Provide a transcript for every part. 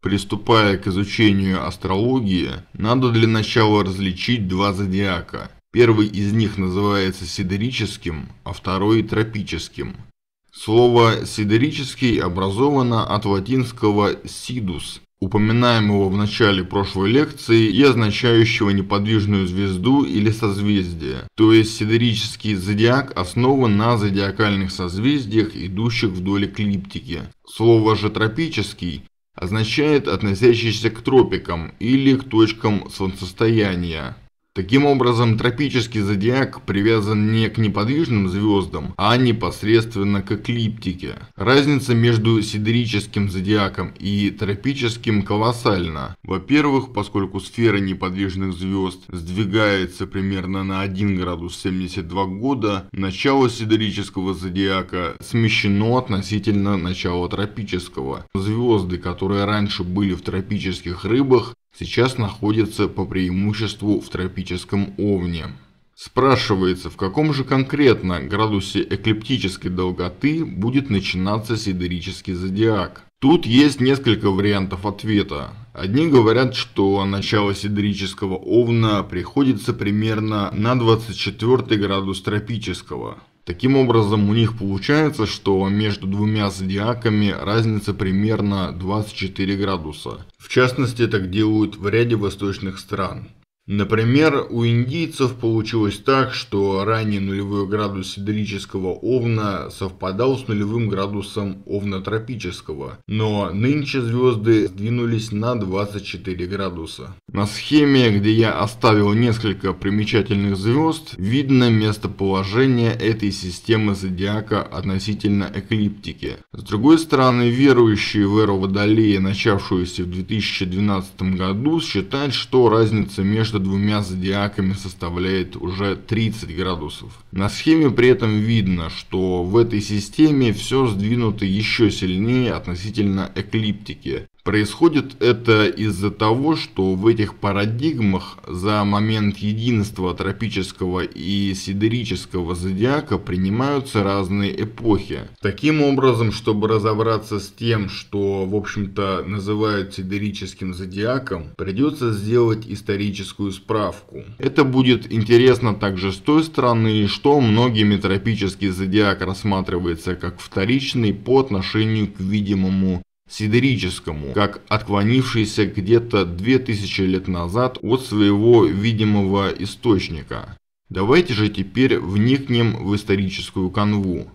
Приступая к изучению астрологии, надо для начала различить два зодиака. Первый из них называется сидерическим, а второй тропическим. Слово «сидерический» образовано от латинского «sidus», упоминаемого в начале прошлой лекции и означающего неподвижную звезду или созвездие. То есть сидерический зодиак основан на зодиакальных созвездиях, идущих вдоль эклиптики. Слово же «тропический» означает относящийся к тропикам или к точкам солнцестояния. Таким образом, тропический зодиак привязан не к неподвижным звездам, а непосредственно к эклиптике. Разница между сидерическим зодиаком и тропическим колоссальна. Во-первых, поскольку сфера неподвижных звезд сдвигается примерно на 1 градус 72 года, начало сидерического зодиака смещено относительно начала тропического. Звезды, которые раньше были в тропических рыбах, сейчас находится по преимуществу в тропическом Овне. Спрашивается, в каком же конкретно градусе эклиптической долготы будет начинаться сидерический зодиак? Тут есть несколько вариантов ответа. Одни говорят, что начало сидерического овна приходится примерно на 24 градус тропического. Таким образом, у них получается, что между двумя зодиаками разница примерно 24 градуса. В частности, так делают в ряде восточных стран. Например, у индийцев получилось так, что ранее нулевой градус сидерического овна совпадал с нулевым градусом овна тропического, но нынче звезды сдвинулись на 24 градуса. На схеме, где я оставил несколько примечательных звезд, видно местоположение этой системы зодиака относительно эклиптики. С другой стороны, верующие в эру Водолея, начавшуюся в 2012 году, считают, что разница между между двумя зодиаками составляет уже 30 градусов. На схеме при этом видно, что в этой системе все сдвинуто еще сильнее относительно эклиптики. Происходит это из-за того, что в этих парадигмах за момент единства тропического и сидерического зодиака принимаются разные эпохи. Таким образом, чтобы разобраться с тем, что в общем-то называют сидерическим зодиаком, придется сделать историческую справку. Это будет интересно также с той стороны, что многими тропический зодиак рассматривается как вторичный по отношению к видимому сидерическому, как отклонившийся где-то 2000 лет назад от своего видимого источника. Давайте же теперь вникнем в историческую канву.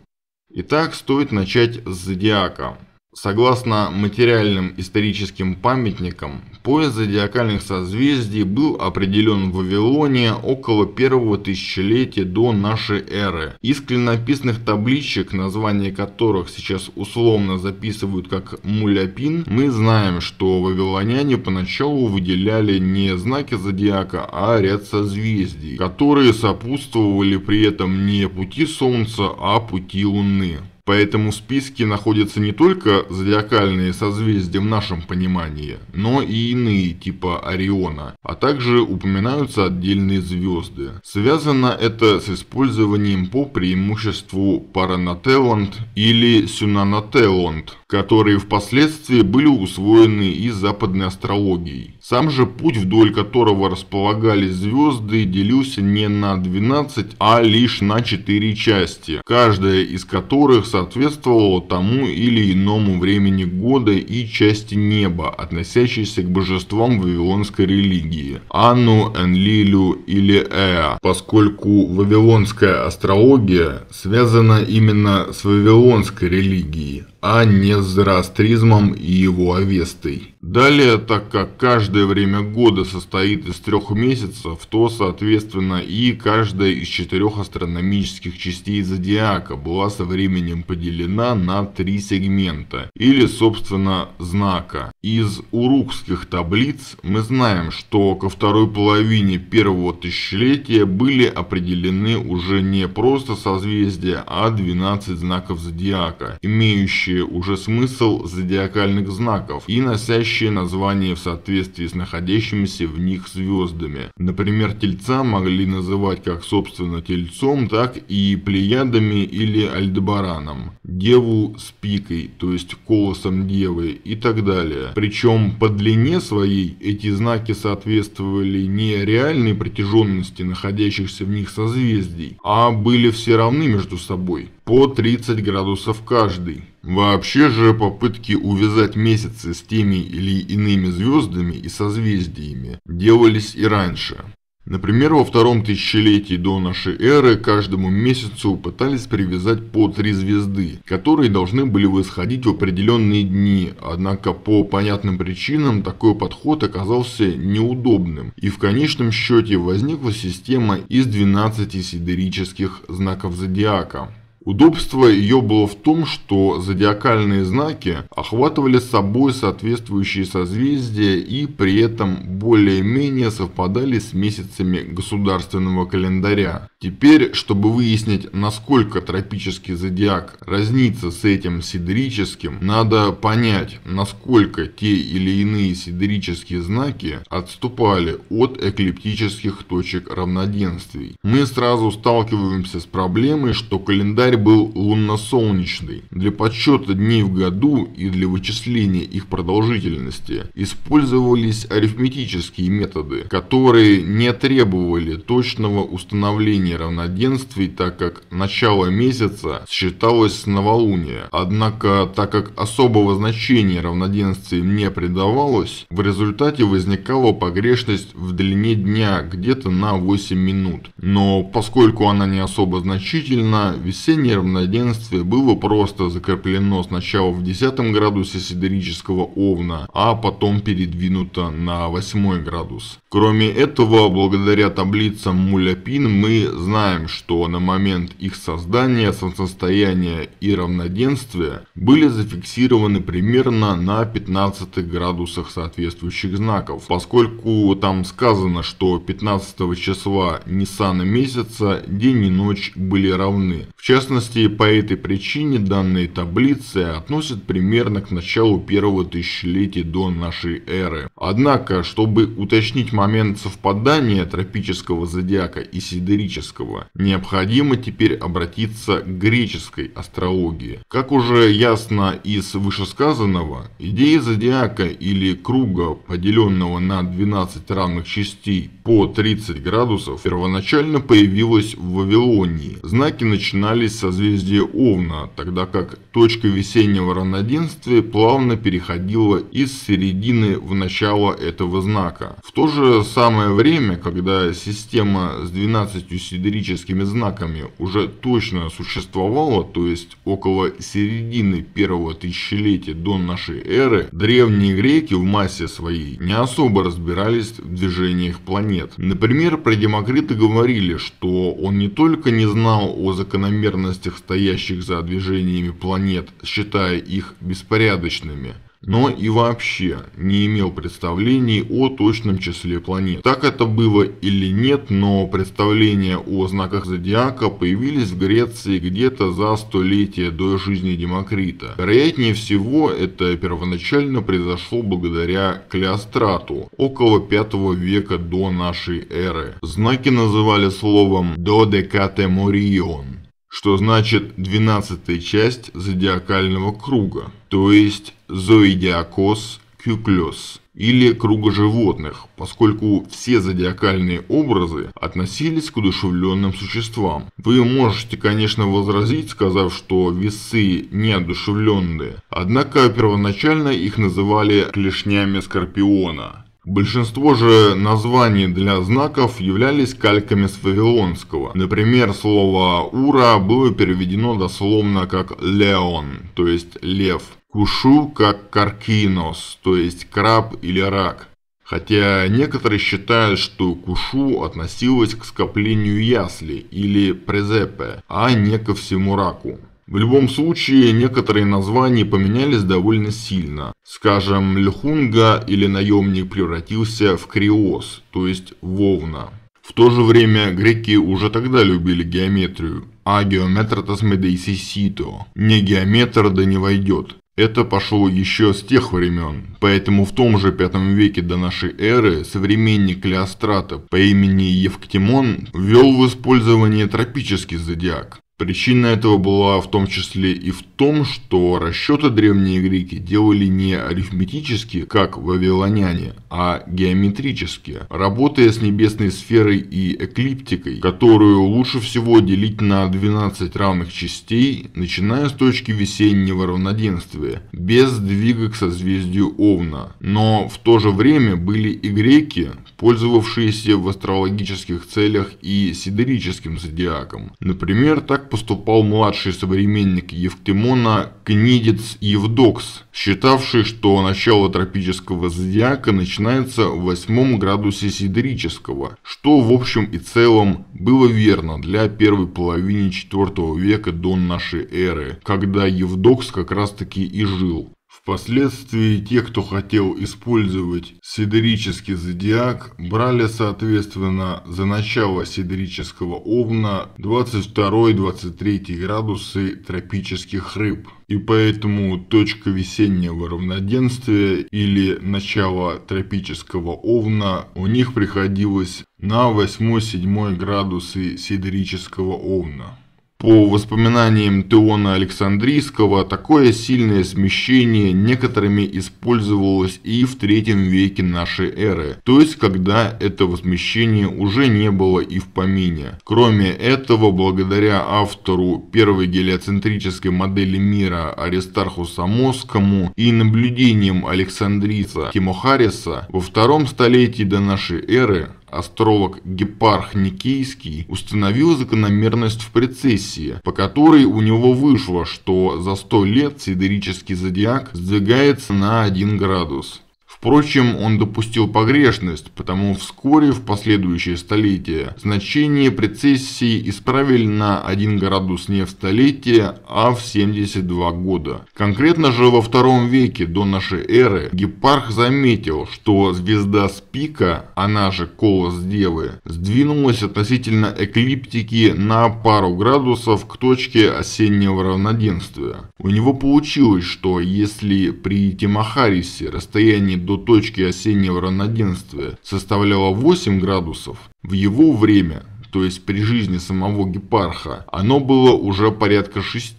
Итак, стоит начать с зодиака. Согласно материальным историческим памятникам, пояс зодиакальных созвездий был определен в Вавилоне около первого тысячелетия до нашей эры. Из клинописных табличек, названия которых сейчас условно записывают как муляпин, мы знаем, что вавилоняне поначалу выделяли не знаки зодиака, а ряд созвездий, которые сопутствовали при этом не пути Солнца, а пути Луны. По этому списке находятся не только зодиакальные созвездия в нашем понимании, но и иные типа Ориона, а также упоминаются отдельные звезды. Связано это с использованием по преимуществу Паранателланд или Сюнанателланд, которые впоследствии были усвоены из западной астрологии. Сам же путь, вдоль которого располагались звезды, делился не на 12, а лишь на 4 части, каждая из которых соответствовало тому или иному времени года и части неба, относящейся к божествам вавилонской религии – Анну, Энлилю или Эа, поскольку вавилонская астрология связана именно с вавилонской религией, а не с зороастризмом и его авестой. Далее, так как каждое время года состоит из трех месяцев, то, соответственно, и каждая из четырех астрономических частей зодиака была со временем поделена на три сегмента, или, собственно, знака. Из урукских таблиц мы знаем, что ко второй половине первого тысячелетия были определены уже не просто созвездия, а 12 знаков зодиака, имеющие уже смысл зодиакальных знаков и носящие носящие название в соответствии с находящимися в них звездами. Например, Тельца могли называть как собственно Тельцом, так и Плеядами или Альдебараном, Деву с пикой, то есть колосом Девы и так далее. Причем по длине своей эти знаки соответствовали не реальной протяженности находящихся в них созвездий, а были все равны между собой, по 30 градусов каждый. Вообще же попытки увязать месяцы с теми или иными звездами и созвездиями делались и раньше. Например, во втором тысячелетии до нашей эры каждому месяцу пытались привязать по три звезды, которые должны были восходить в определенные дни, однако по понятным причинам такой подход оказался неудобным, и в конечном счете возникла система из 12 сидерических знаков зодиака. Удобство ее было в том, что зодиакальные знаки охватывали собой соответствующие созвездия и при этом более-менее совпадали с месяцами государственного календаря. Теперь, чтобы выяснить, насколько тропический зодиак разнится с этим сидерическим, надо понять, насколько те или иные сидерические знаки отступали от эклиптических точек равноденствий. Мы сразу сталкиваемся с проблемой, что календарь Календарь был лунно-солнечный. Для подсчета дней в году и для вычисления их продолжительности использовались арифметические методы, которые не требовали точного установления равноденствий, так как начало месяца считалось с новолуния. Однако, так как особого значения равноденствиям не придавалось, в результате возникала погрешность в длине дня где-то на 8 минут. Но поскольку она не особо значительна, весенний Состояние равноденствия было просто закреплено сначала в 10 градусе сидерического овна, а потом передвинуто на 8 градус. Кроме этого, благодаря таблицам Муляпин мы знаем, что на момент их создания солнцестояние и равноденствие были зафиксированы примерно на 15 градусах соответствующих знаков, поскольку там сказано, что 15 числа Ниссана месяца день и ночь были равны. В частности, по этой причине данные таблицы относят примерно к началу первого тысячелетия до нашей эры. Однако, чтобы уточнить момент совпадания тропического зодиака и сидерического, необходимо теперь обратиться к греческой астрологии. Как уже ясно из вышесказанного, идея зодиака или круга, поделенного на 12 равных частей по 30 градусов, первоначально появилась в Вавилонии. Знаки начинались созвездие Овна, тогда как точка весеннего равноденствия плавно переходила из середины в начало этого знака. В то же самое время, когда система с 12 сидерическими знаками уже точно существовала, то есть около середины первого тысячелетия до нашей эры, древние греки в массе своей не особо разбирались в движениях планет. Например, про Демокрита говорили, что он не только не знал о закономерности окрестностях, стоящих за движениями планет, считая их беспорядочными, но и вообще не имел представлений о точном числе планет. Так это было или нет, но представления о знаках зодиака появились в Греции где-то за столетие до жизни Демокрита. Вероятнее всего, это первоначально произошло благодаря Клеострату, около 5 века до нашей эры. Знаки называли словом «додекатеморион», что значит двенадцатая часть зодиакального круга, то есть зоидиакос кюклёс или круга животных, поскольку все зодиакальные образы относились к удушевленным существам. Вы можете, конечно, возразить, сказав, что весы неодушевленные, однако первоначально их называли клешнями скорпиона, Большинство же названий для знаков являлись кальками с вавилонского. Например, слово «ура» было переведено дословно как «леон», то есть «лев». Кушу как «каркинос», то есть «краб» или «рак». Хотя некоторые считают, что кушу относилось к скоплению ясли или презепе, а не ко всему раку. В любом случае, некоторые названия поменялись довольно сильно. Скажем, Льхунга или наемник превратился в Криос, то есть Вовна. В то же время греки уже тогда любили геометрию, а геометратас медейси сито, не геометр да не войдет. Это пошло еще с тех времен, поэтому в том же пятом веке до нашей эры современник Клеострата по имени Евктимон ввел в использование тропический зодиак. Причина этого была в том числе и в том, что расчеты древние греки делали не арифметически, как вавилоняне, а геометрически, работая с небесной сферой и эклиптикой, которую лучше всего делить на 12 равных частей, начиная с точки весеннего равноденствия, без сдвига к созвездию Овна. Но в то же время были и греки, пользовавшиеся в астрологических целях и сидерическим зодиаком. Например, так поступал младший современник Евктимона Книдец Евдокс, считавший, что начало тропического зодиака начинается в восьмом градусе сидерического, что в общем и целом было верно для первой половины IV века до нашей эры, когда Евдокс как раз таки и жил. Впоследствии те, кто хотел использовать сидерический зодиак, брали соответственно за начало сидерического овна 22-23 градусы тропических рыб. И поэтому точка весеннего равноденствия или начало тропического овна у них приходилось на 8-7 градусы сидерического овна. По воспоминаниям Теона Александрийского, такое сильное смещение некоторыми использовалось и в третьем веке нашей эры, то есть когда этого смещения уже не было и в помине. Кроме этого, благодаря автору первой гелиоцентрической модели мира Аристарху Самосскому и наблюдениям Александрица Тимохариса, во втором столетии до нашей эры астролог Гепарх Никейский установил закономерность в прецессии, по которой у него вышло, что за 100 лет сидерический зодиак сдвигается на 1 градус. Впрочем, он допустил погрешность, потому вскоре в последующие столетия значение прецессии исправили на 1 градус не в столетие, а в 72 года. Конкретно же во втором веке до нашей эры Гепарх заметил, что звезда Спика, она же Колос Девы, сдвинулась относительно эклиптики на пару градусов к точке осеннего равноденствия. У него получилось, что если при Тимахарисе расстояние до до точки осеннего равноденствия составляло 8 градусов, в его время, то есть при жизни самого гепарха, оно было уже порядка 6,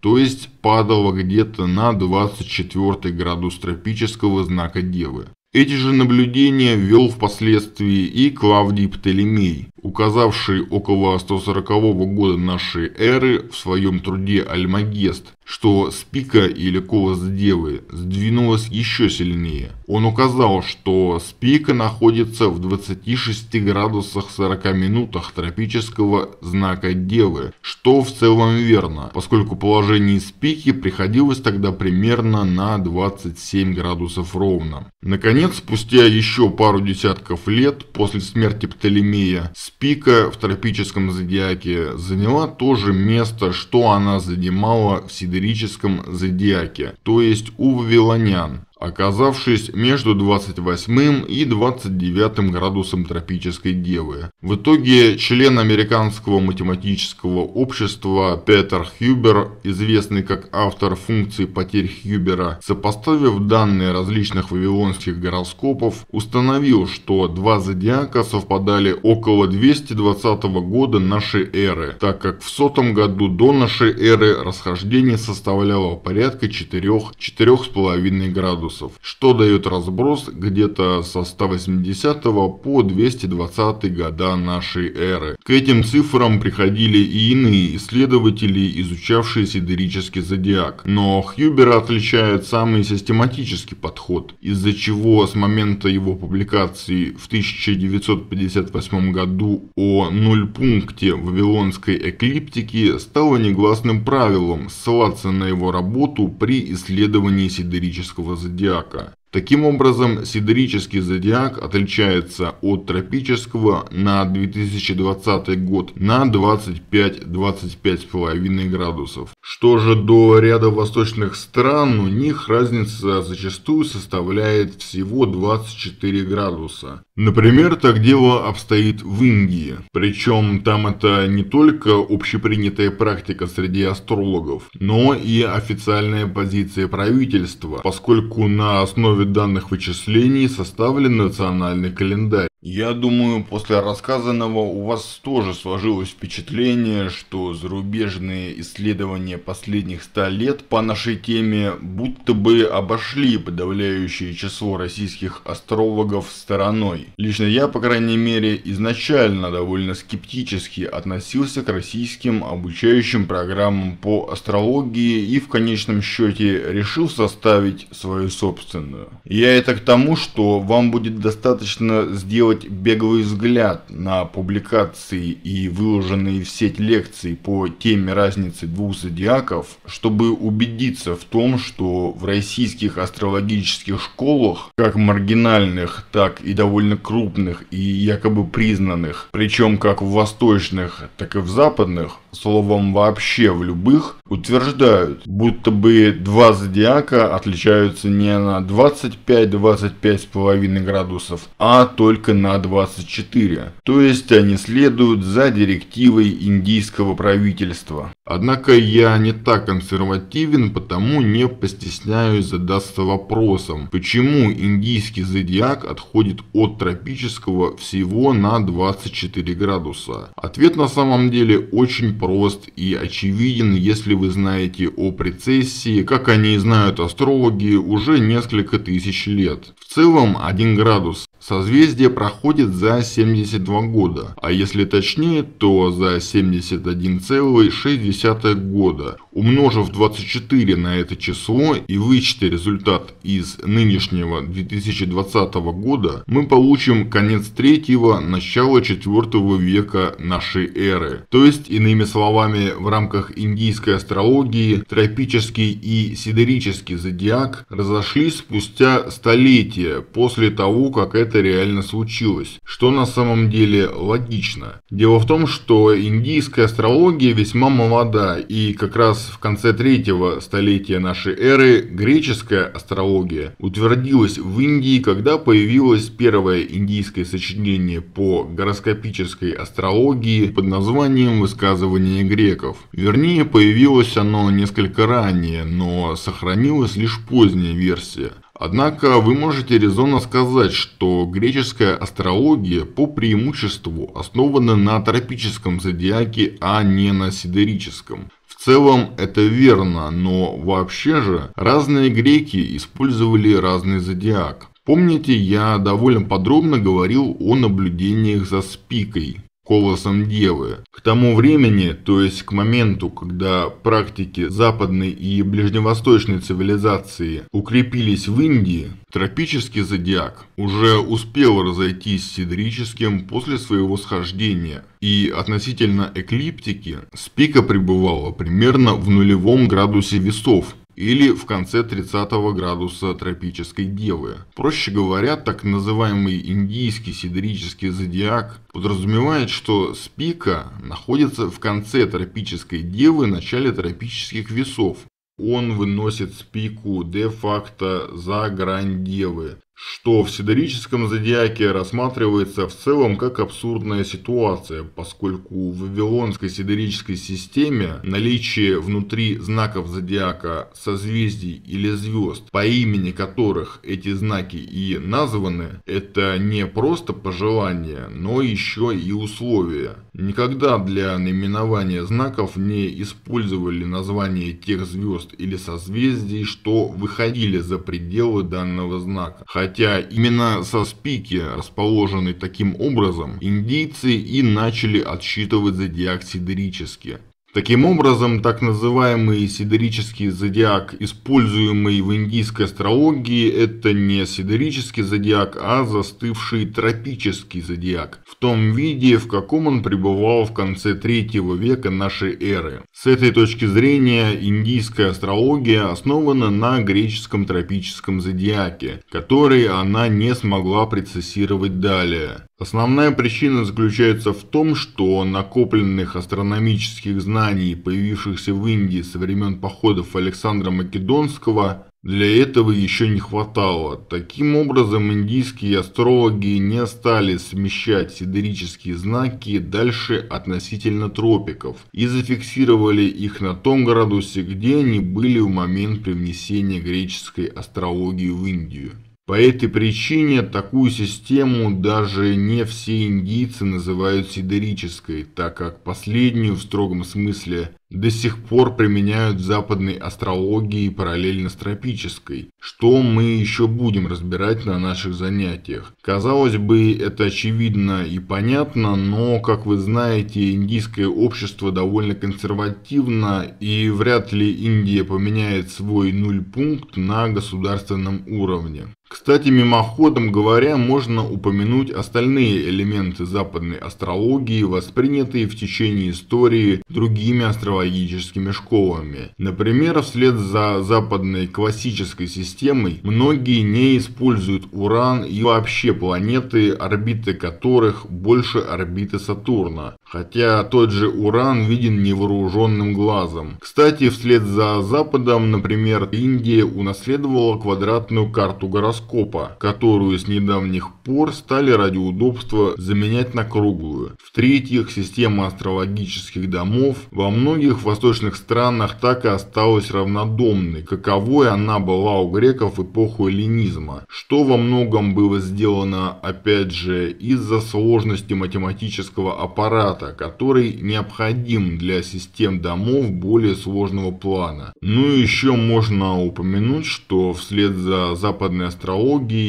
то есть падало где-то на 24 градус тропического знака Девы. Эти же наблюдения ввел впоследствии и Клавдий Птолемей, указавший около 140 года нашей эры в своем труде «Альмагест», что спика или колос девы сдвинулась еще сильнее. Он указал, что спика находится в 26 градусах 40 минутах тропического знака девы, что в целом верно, поскольку положение спики приходилось тогда примерно на 27 градусов ровно. Наконец, спустя еще пару десятков лет после смерти Птолемея, спика в тропическом зодиаке заняла то же место, что она занимала в сидерическом зодиаке, то есть у вавилонян, оказавшись между 28 и 29 градусом тропической девы. В итоге член американского математического общества Петер Хьюбер, известный как автор функции потерь Хьюбера, сопоставив данные различных вавилонских гороскопов, установил, что два зодиака совпадали около 220 года нашей эры, так как в сотом году до нашей эры расхождение составляло порядка 4-4,5 градусов градусов, что дает разброс где-то со 180 по 220 года нашей эры. К этим цифрам приходили и иные исследователи, изучавшие сидерический зодиак. Но Хьюбера отличает самый систематический подход, из-за чего с момента его публикации в 1958 году о нуль-пункте Вавилонской эклиптики стало негласным правилом ссылаться на его работу при исследовании сидерического зодиака. Бердяка. Таким образом, сидерический зодиак отличается от тропического на 2020 год на 25-25,5 градусов. Что же до ряда восточных стран, у них разница зачастую составляет всего 24 градуса. Например, так дело обстоит в Индии. Причем там это не только общепринятая практика среди астрологов, но и официальная позиция правительства, поскольку на основе данных вычислений составлен национальный календарь. Я думаю, после рассказанного у вас тоже сложилось впечатление, что зарубежные исследования последних ста лет по нашей теме будто бы обошли подавляющее число российских астрологов стороной. Лично я, по крайней мере, изначально довольно скептически относился к российским обучающим программам по астрологии и в конечном счете решил составить свою собственную. Я это к тому, что вам будет достаточно сделать сделать беглый взгляд на публикации и выложенные в сеть лекции по теме разницы двух зодиаков, чтобы убедиться в том, что в российских астрологических школах, как маргинальных, так и довольно крупных и якобы признанных, причем как в восточных, так и в западных, словом вообще в любых, утверждают, будто бы два зодиака отличаются не на 25-25,5 градусов, а только на 24. То есть они следуют за директивой индийского правительства. Однако я не так консервативен, потому не постесняюсь задаться вопросом, почему индийский зодиак отходит от тропического всего на 24 градуса. Ответ на самом деле очень прост и очевиден, если вы знаете о прецессии, как они знают астрологи уже несколько тысяч лет. В целом 1 градус Созвездие проходит за 72 года, а если точнее, то за 71,6 года. Умножив 24 на это число и вычтя результат из нынешнего 2020 года, мы получим конец третьего, начало четвертого века нашей эры. То есть, иными словами, в рамках индийской астрологии тропический и сидерический зодиак разошлись спустя столетия после того, как это это реально случилось, что на самом деле логично. Дело в том, что индийская астрология весьма молода, и как раз в конце третьего столетия нашей эры греческая астрология утвердилась в Индии, когда появилось первое индийское сочинение по гороскопической астрологии под названием «Высказывание греков». Вернее, появилось оно несколько ранее, но сохранилась лишь поздняя версия. Однако вы можете резонно сказать, что греческая астрология по преимуществу основана на тропическом зодиаке, а не на сидерическом. В целом это верно, но вообще же разные греки использовали разный зодиак. Помните, я довольно подробно говорил о наблюдениях за спикой колосом Девы. К тому времени, то есть к моменту, когда практики западной и ближневосточной цивилизации укрепились в Индии, тропический зодиак уже успел разойтись с сидрическим после своего схождения, и относительно эклиптики спика пребывала примерно в нулевом градусе весов, или в конце 30 градуса тропической девы. Проще говоря, так называемый индийский сидерический зодиак подразумевает, что спика находится в конце тропической девы, начале тропических весов. Он выносит спику де-факто за грань девы, что в сидерическом зодиаке рассматривается в целом как абсурдная ситуация, поскольку в вавилонской сидерической системе наличие внутри знаков зодиака созвездий или звезд, по имени которых эти знаки и названы, это не просто пожелание, но еще и условие. Никогда для наименования знаков не использовали название тех звезд или созвездий, что выходили за пределы данного знака Хотя именно со спики, расположенный таким образом, индийцы и начали отсчитывать зодиак сидерически. Таким образом, так называемый сидерический зодиак, используемый в индийской астрологии, это не сидерический зодиак, а застывший тропический зодиак, в том виде, в каком он пребывал в конце третьего века нашей эры. С этой точки зрения, индийская астрология основана на греческом тропическом зодиаке, который она не смогла процессировать далее. Основная причина заключается в том, что накопленных астрономических знаний, появившихся в Индии со времен походов Александра Македонского, для этого еще не хватало. Таким образом, индийские астрологи не стали смещать сидерические знаки дальше относительно тропиков и зафиксировали их на том градусе, где они были в момент привнесения греческой астрологии в Индию. По этой причине такую систему даже не все индийцы называют сидерической, так как последнюю в строгом смысле до сих пор применяют в западной астрологии параллельно с тропической, что мы еще будем разбирать на наших занятиях. Казалось бы, это очевидно и понятно, но, как вы знаете, индийское общество довольно консервативно, и вряд ли Индия поменяет свой нуль-пункт на государственном уровне. Кстати, мимоходом говоря, можно упомянуть остальные элементы западной астрологии, воспринятые в течение истории другими астрологическими школами. Например, вслед за западной классической системой, многие не используют Уран и вообще планеты, орбиты которых больше орбиты Сатурна, хотя тот же Уран виден невооруженным глазом. Кстати, вслед за Западом, например, Индия унаследовала квадратную карту гороскопа, которую с недавних пор стали ради удобства заменять на круглую. В-третьих, система астрологических домов во многих восточных странах так и осталась равнодомной, каковой она была у греков в эпоху эллинизма, что во многом было сделано, опять же, из-за сложности математического аппарата, который необходим для систем домов более сложного плана. Ну и еще можно упомянуть, что вслед за западной астрологией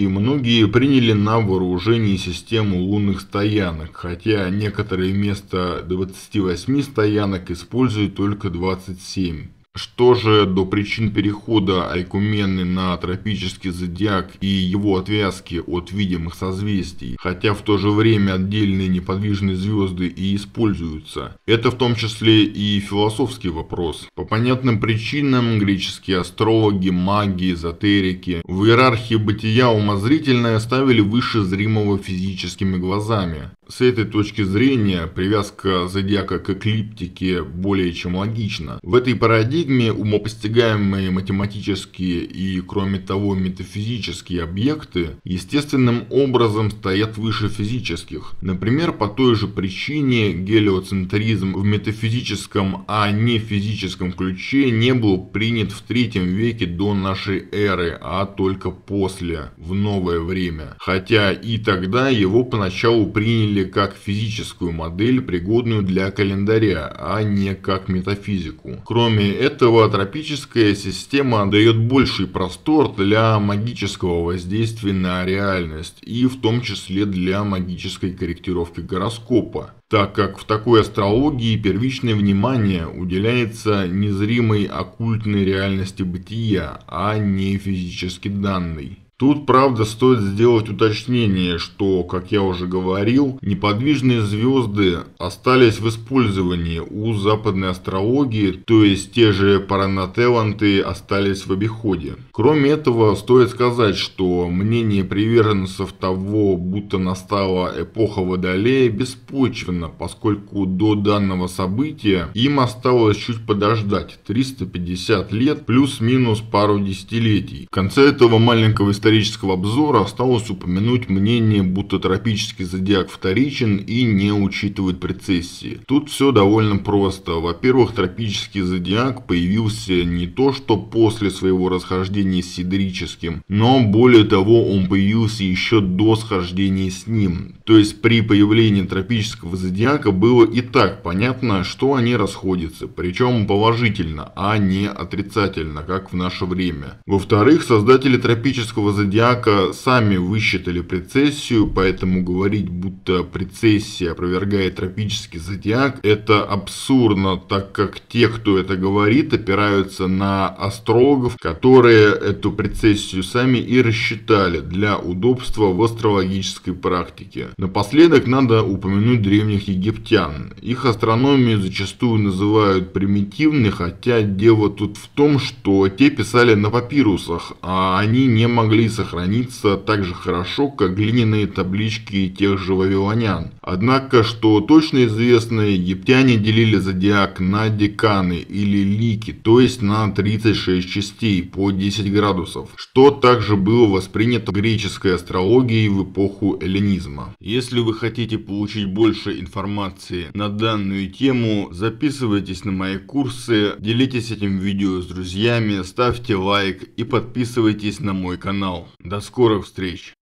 многие приняли на вооружение систему лунных стоянок, хотя некоторые вместо 28 стоянок используют только 27. Что же до причин перехода Айкумены на тропический зодиак и его отвязки от видимых созвездий, хотя в то же время отдельные неподвижные звезды и используются? Это в том числе и философский вопрос. По понятным причинам греческие астрологи, маги, эзотерики в иерархии бытия умозрительное ставили выше зримого физическими глазами. С этой точки зрения привязка зодиака к эклиптике более чем логична. В этой парадигме умопостигаемые математические и, кроме того, метафизические объекты естественным образом стоят выше физических. Например, по той же причине гелиоцентризм в метафизическом, а не физическом ключе не был принят в третьем веке до нашей эры, а только после, в новое время. Хотя и тогда его поначалу приняли рассмотрели как физическую модель, пригодную для календаря, а не как метафизику. Кроме этого, тропическая система дает больший простор для магического воздействия на реальность и в том числе для магической корректировки гороскопа так как в такой астрологии первичное внимание уделяется незримой оккультной реальности бытия, а не физически данной. Тут, правда, стоит сделать уточнение, что, как я уже говорил, неподвижные звезды остались в использовании у западной астрологии, то есть те же паранателанты остались в обиходе. Кроме этого, стоит сказать, что мнение приверженцев того, будто настала эпоха Водолея, беспочвенно, поскольку до данного события им осталось чуть подождать, 350 лет плюс-минус пару десятилетий. В конце этого маленького исторического исторического обзора осталось упомянуть мнение, будто тропический зодиак вторичен и не учитывает прецессии. Тут все довольно просто. Во-первых, тропический зодиак появился не то что после своего расхождения с сидерическим, но более того он появился еще до схождения с ним. То есть при появлении тропического зодиака было и так понятно, что они расходятся, причем положительно, а не отрицательно, как в наше время. Во-вторых, создатели тропического зодиака сами высчитали прецессию, поэтому говорить, будто прецессия опровергает тропический зодиак, это абсурдно, так как те, кто это говорит, опираются на астрологов, которые эту прецессию сами и рассчитали для удобства в астрологической практике. Напоследок надо упомянуть древних египтян. Их астрономию зачастую называют примитивной, хотя дело тут в том, что те писали на папирусах, а они не могли сохраниться так же хорошо, как глиняные таблички тех же вавилонян. Однако, что точно известно, египтяне делили зодиак на деканы или лики, то есть на 36 частей по 10 градусов, что также было воспринято греческой астрологией в эпоху эллинизма. Если вы хотите получить больше информации на данную тему, записывайтесь на мои курсы, делитесь этим видео с друзьями, ставьте лайк и подписывайтесь на мой канал. До скорых встреч!